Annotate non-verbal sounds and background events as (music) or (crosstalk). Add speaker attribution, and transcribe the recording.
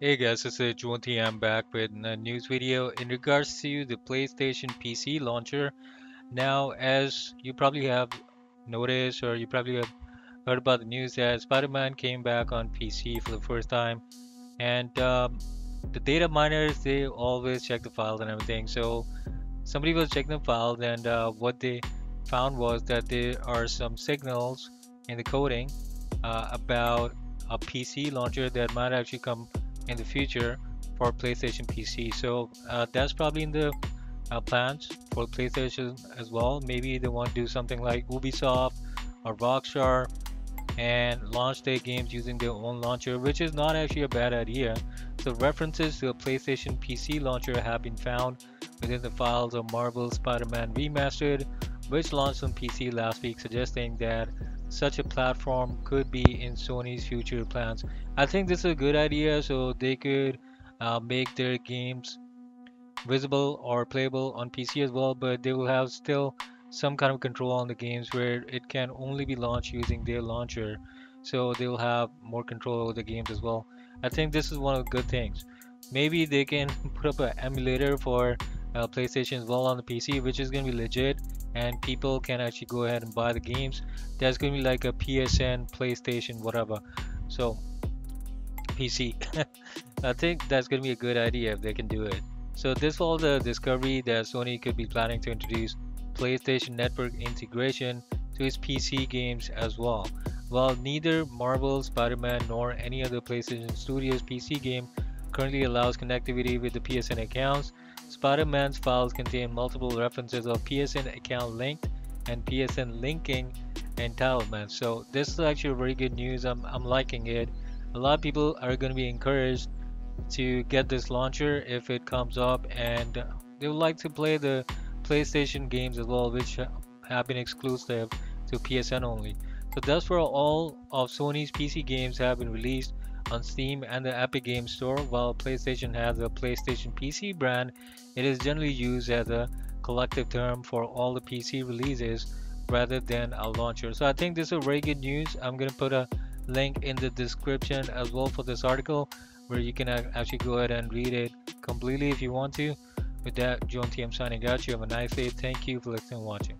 Speaker 1: Hey guys, this is Jaunty. I'm back with a news video in regards to the PlayStation PC launcher. Now, as you probably have noticed or you probably have heard about the news that Spider-Man came back on PC for the first time, and um, the data miners they always check the files and everything. So somebody was checking the files, and uh, what they found was that there are some signals in the coding uh, about a PC launcher that might actually come in the future for PlayStation PC. So uh, that's probably in the uh, plans for PlayStation as well. Maybe they want to do something like Ubisoft or Rockstar and launch their games using their own launcher, which is not actually a bad idea. So references to a PlayStation PC launcher have been found within the files of Marvel Spider-Man Remastered, which launched on PC last week, suggesting that such a platform could be in Sony's future plans. I think this is a good idea so they could uh, make their games visible or playable on PC as well, but they will have still some kind of control on the games where it can only be launched using their launcher. So they will have more control over the games as well. I think this is one of the good things. Maybe they can (laughs) put up an emulator for uh, PlayStation as well on the PC, which is going to be legit and people can actually go ahead and buy the games. That's going to be like a PSN PlayStation whatever. So PC (laughs) I think that's going to be a good idea if they can do it. So this was the discovery that Sony could be planning to introduce PlayStation Network integration to its PC games as well. While neither Marvel, Spider-Man nor any other PlayStation Studios PC game currently allows connectivity with the PSN accounts Spider-Man's files contain multiple references of PSN account linked and PSN linking entitlements. So this is actually very good news. I'm, I'm liking it. A lot of people are going to be encouraged to get this launcher if it comes up and they would like to play the PlayStation games as well which have been exclusive to PSN only. So that's where all of Sony's PC games have been released on Steam and the Epic Games Store. While PlayStation has a PlayStation PC brand, it is generally used as a collective term for all the PC releases rather than a launcher. So I think this is very good news. I'm going to put a link in the description as well for this article where you can actually go ahead and read it completely if you want to. With that, Jaunty I'm signing out. You have a nice day. Thank you for listening and watching.